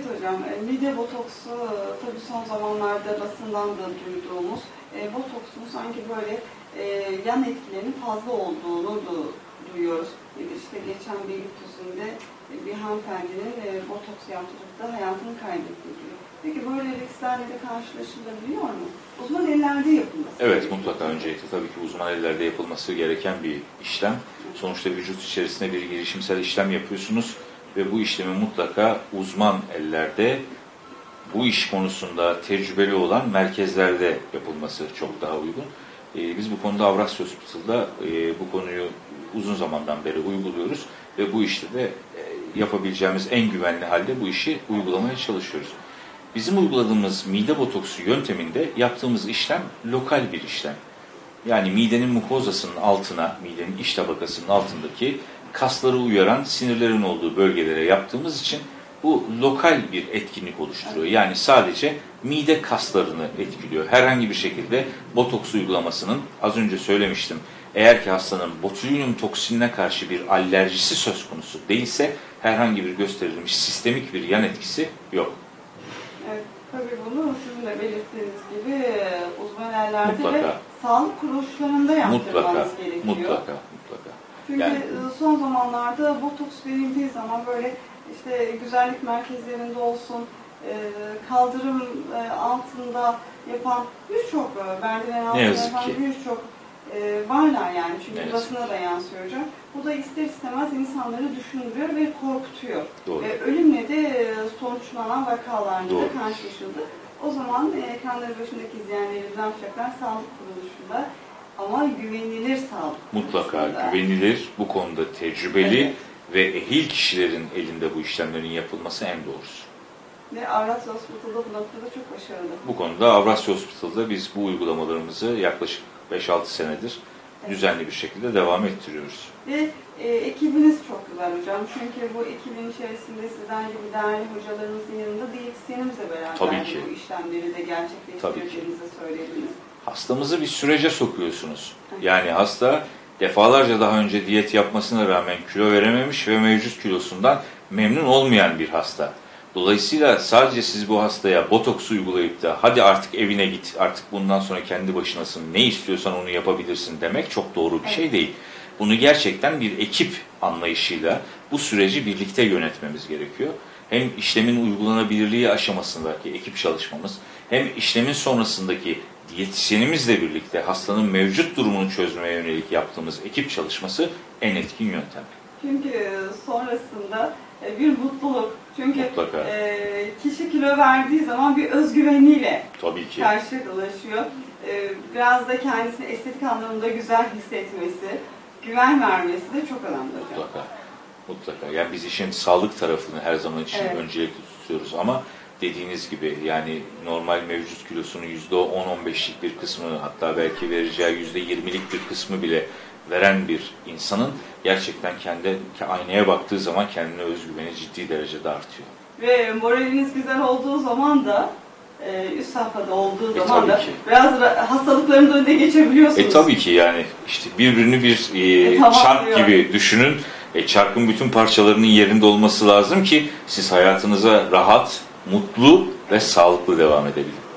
Evet hocam, e, mide botoksu e, tabii son zamanlarda basından da duyduğumuz e, botoksun sanki böyle e, yan etkilerinin fazla olduğunu du- duyuyoruz. İşte geçen Beylikdüzü'nde e, bir hanımefendinin e, botoks yaptırıp da hayatını kaybettiği. Peki böyle risklerle de karşılaşılabiliyor mu? Uzman ellerde yapılması. Evet gerekiyor. mutlaka öncelikle tabii ki uzman ellerde yapılması gereken bir işlem. Sonuçta vücut içerisinde bir girişimsel işlem yapıyorsunuz ve bu işlemin mutlaka uzman ellerde bu iş konusunda tecrübeli olan merkezlerde yapılması çok daha uygun. Ee, biz bu konuda Avrasya Hospital'da e, bu konuyu uzun zamandan beri uyguluyoruz ve bu işte de e, yapabileceğimiz en güvenli halde bu işi uygulamaya çalışıyoruz. Bizim uyguladığımız mide botoksu yönteminde yaptığımız işlem lokal bir işlem. Yani midenin mukozasının altına, midenin iç tabakasının altındaki kasları uyaran sinirlerin olduğu bölgelere yaptığımız için bu lokal bir etkinlik oluşturuyor. Yani sadece mide kaslarını etkiliyor. Herhangi bir şekilde botoks uygulamasının az önce söylemiştim. Eğer ki hastanın botulinum toksinine karşı bir alerjisi söz konusu değilse herhangi bir gösterilmiş sistemik bir yan etkisi yok. Evet, tabii bunu sizin de belirttiğiniz gibi uzman ellerde ve sağlık kuruluşlarında yaptırmanız Mutlaka, gerekiyor. mutlaka, mutlaka. Çünkü Yani- e, son zamanlarda botoks verildiği zaman böyle işte güzellik merkezlerinde olsun, e, kaldırım e, altında yapan birçok e, merdiven altında yapan birçok e, varlar yani. Çünkü yazık basına da yansıyor hocam. Bu da ister istemez insanları düşündürüyor ve korkutuyor. Doğru. Ve ölümle de e, sonuçlanan vakalarla da karşılaşıldı. O zaman e, ekranları başındaki izleyenlerimiz ne yapacaklar? Sağlık kuruluşunda ama güvenilir sağlık Mutlaka kuruluşunda. güvenilir, bu konuda tecrübeli Evet. ve ehil kişilerin elinde bu işlemlerin yapılması en doğrusu. Ve Avrasya Hospital'da bu noktada çok başarılı. Bu konuda Avrasya Hospital'da biz bu uygulamalarımızı yaklaşık 5-6 senedir düzenli bir şekilde devam ettiriyoruz. Ve e, ekibiniz çok güzel hocam. Çünkü bu ekibin içerisinde sizden gibi değerli hocalarımızın yanında diyetisyenimizle beraber Tabii ki. bu işlemleri de gerçekleştireceğinizi söylediniz. Hastamızı bir sürece sokuyorsunuz. Yani hasta defalarca daha önce diyet yapmasına rağmen kilo verememiş ve mevcut kilosundan memnun olmayan bir hasta. Dolayısıyla sadece siz bu hastaya botoks uygulayıp da hadi artık evine git, artık bundan sonra kendi başınasın, ne istiyorsan onu yapabilirsin demek çok doğru bir şey değil. Bunu gerçekten bir ekip anlayışıyla bu süreci birlikte yönetmemiz gerekiyor. Hem işlemin uygulanabilirliği aşamasındaki ekip çalışmamız, hem işlemin sonrasındaki diyetisyenimizle birlikte hastanın mevcut durumunu çözmeye yönelik yaptığımız ekip çalışması en etkin yöntem. Çünkü e, sonrasında e, bir mutluluk. Çünkü Mutlaka. e, kişi kilo verdiği zaman bir özgüveniyle Tabii ki. karşılaşıyor. E, biraz da kendisini estetik anlamında güzel hissetmesi, güven vermesi de çok önemli. Mutlaka. Mutlaka. Yani biz işin sağlık tarafını her zaman için Evet. öncelikli tutuyoruz ama dediğiniz gibi yani normal mevcut kilosunun %10-15'lik bir kısmı hatta belki vereceği %20'lik bir kısmı bile veren bir insanın gerçekten kendi aynaya baktığı zaman kendine özgüveni ciddi derecede artıyor. Ve moraliniz güzel olduğu zaman da e, üst safhada olduğu E, zaman da ki. biraz ra- hastalıkların önüne geçebiliyorsunuz. E tabii ki yani işte birbirini bir e, E, tamam diyor. gibi düşünün. E, çarkın bütün parçalarının yerinde olması lazım ki siz hayatınıza rahat, mutlu ve sağlıklı devam edebilin.